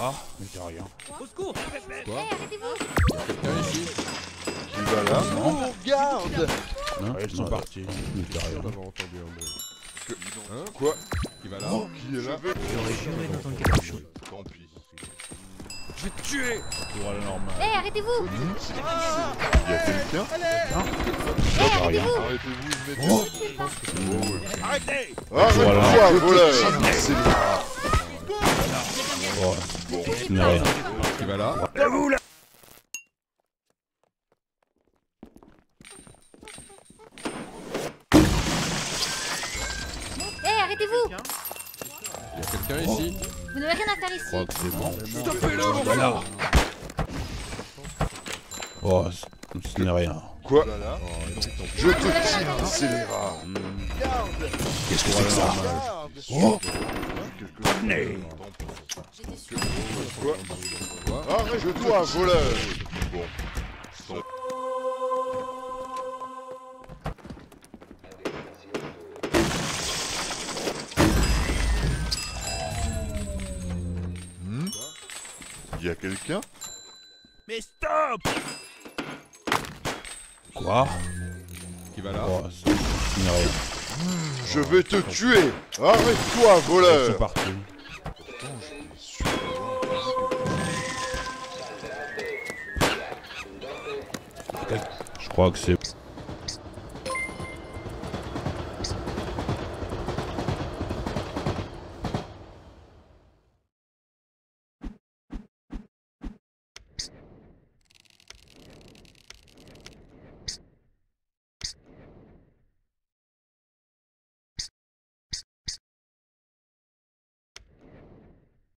Quoi Mais y'a rien. Au secours. Quoi arrêtez-vous. Quelqu'un ici? Qui va là? Non. Garde Non, elles sont Ouais. parties. Mais y'a rien. entendu un. Hein? Quoi? Qui va là? Oh, Qui est là? J'aurais juré d'entendre quelque chose. Tant pis. Je vais te tuer. Pour aller normal. Eh, arrêtez-vous. Il y a quelqu'un? Eh, arrêtez-vous. Arrêtez-vous immédiatement. Arrêtez. C'est Oh, ce n'est rien. Qui va là. Eh, arrêtez-vous. Il y a quelqu'un ici? Vous n'avez rien à faire Je ici. Crois que c'est bon. Stoppez-le Voilà. Oh, ce- n'est rien. Quoi? Oh, Je te tire, scélérat Qu'est-ce que c'est que ça? Oh Quoi Arrête-toi, voleur. Bon. Hmm Il y a quelqu'un? Mais stop! Quoi? Qui va là? Oh. Je vais te tuer. Arrête-toi, Elles sont voleur parties. Je crois que c'est